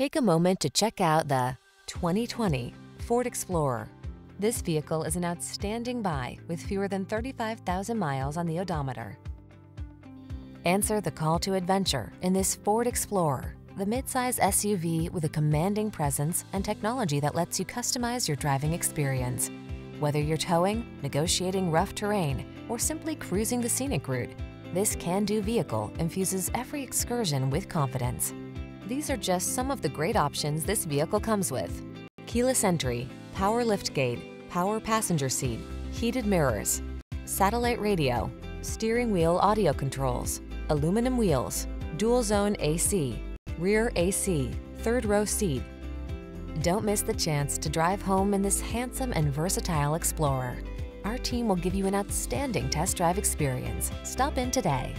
Take a moment to check out the 2020 Ford Explorer. This vehicle is an outstanding buy with fewer than 35,000 miles on the odometer. Answer the call to adventure in this Ford Explorer, the midsize SUV with a commanding presence and technology that lets you customize your driving experience. Whether you're towing, negotiating rough terrain, or simply cruising the scenic route, this can-do vehicle infuses every excursion with confidence. These are just some of the great options this vehicle comes with. Keyless entry, power liftgate, power passenger seat, heated mirrors, satellite radio, steering wheel audio controls, aluminum wheels, dual zone AC, rear AC, third row seat. Don't miss the chance to drive home in this handsome and versatile Explorer. Our team will give you an outstanding test drive experience. Stop in today.